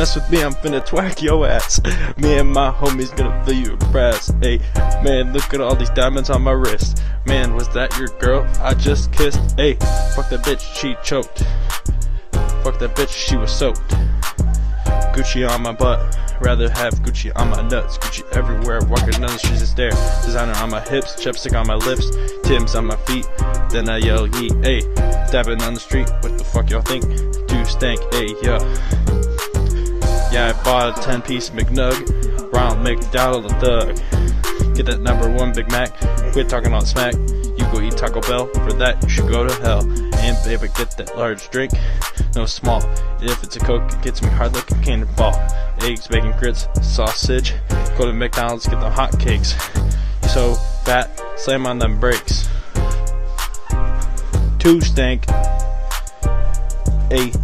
mess with me, I'm finna twerk your ass. Me and my homies gonna fill you with brass. Hey, man, look at all these diamonds on my wrist. Man, was that your girl I just kissed? Hey, fuck that bitch, she choked. Fuck that bitch, she was soaked. Gucci on my butt. Rather have Gucci on my nuts, Gucci everywhere, walking down the streets it's there. Designer on my hips, chapstick on my lips, Tim's on my feet. Then I yell yeet, ayy. Dabbing on the street, what the fuck y'all think? Do stank, ayy, yeah. Yeah, I bought a 10 piece McNug, Ronald McDonald the thug. Get that number one Big Mac, quit talking on smack. You go eat Taco Bell, for that you should go to hell. And baby, get that large drink, no small. If it's a Coke, it gets me hard like a cannonball. Eggs, bacon, grits, sausage. Go to McDonald's, get the hot cakes. So fat, slam on them brakes. 2sTank. Eight.